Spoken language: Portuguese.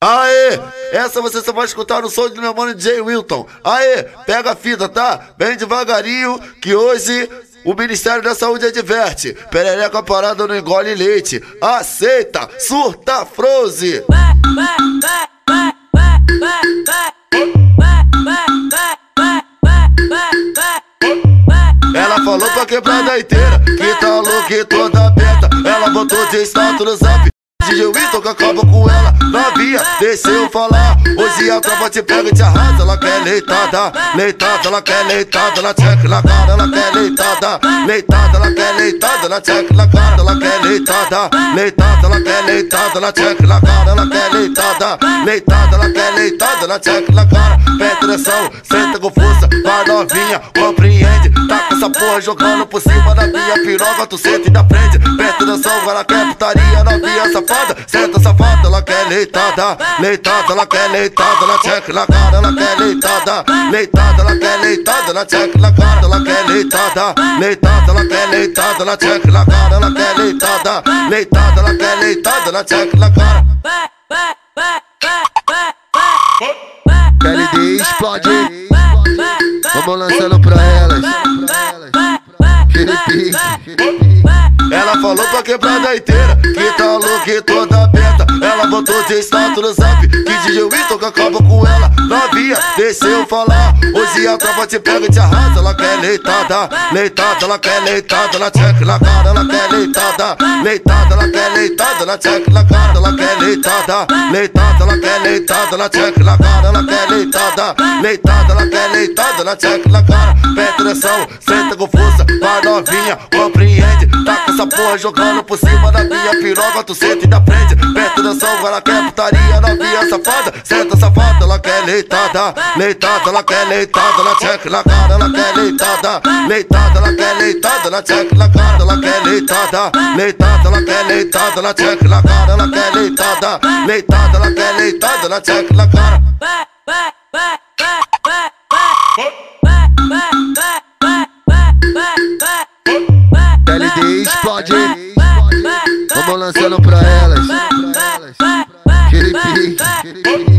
Aê! Essa você só vai escutar no som do meu mano Jay Wilton. Aê! Pega a fita, tá? Bem devagarinho, que hoje o Ministério da Saúde adverte. Perereca parada não engole leite. Aceita! Surta Froze! Ela falou pra quebrada inteira que tá louca e toda aberta. Ela botou de status no zap. DJ Wilton que acaba com ela Novinha, deixa eu falar. Hoje a tropa te pega e te arrasa Ela quer leitada, leitada Ela quer leitada, ela check na cara Ela quer leitada, leitada Ela quer leitada, ela check na cara Ela quer leitada, leitada Ela quer leitada, ela check na cara Ela quer leitada, leitada Ela quer leitada, ela check na cara. Pede direção, senta com força Vai novinha, compreende Tá porra jogando por cima da minha piroga Tu senta e da frente Pede direção, ela quer putaria Novinha safada safada, senta safada, ela quer leitada, leitada, ela quer leitada, ela check na cara, ela quer leitada, leitada, ela quer leitada, ela check na cara, ela quer leitada, leitada, ela quer leitada, ela check na cara, ela quer leitada, leitada, ela quer leitada, ela check na cara. KLD explode, vamos lançando pra elas. Ela falou pra quebrada inteira que tá louca e toda aberta. Ela botou de status no zap que DJ Wilton que acaba com ela. Novinha, deixa eu falar. Hoje a tropa te pega e te arrasa. Ela quer leitada, leitada, ela quer leitada. Ela check na cara, ela quer leitada, leitada, ela quer leitada. Ela check na cara, ela quer leitada, leitada, ela quer leitada. Ela check na cara, ela quer leitada, leitada, ela quer leitada. Ela check na cara, pé direção, senta com força, vai novinha, compreende. Tá essa porra jogando por cima da minha piroga, tu senta e da frente. Perto da são, ela quer putaria, novinha safada. Senta safada, ela quer leitada, leitada, ela quer leitada, ela check na cara, ela quer leitada, leitada, ela quer leitada, ela check na cara, ela quer leitada, leitada, ela quer leitada, ela check na cara, ela quer leitada, leitada, ela quer leitada, ela check na cara. KLD pode, vamos lançando pra elas. Felipe, Felipe.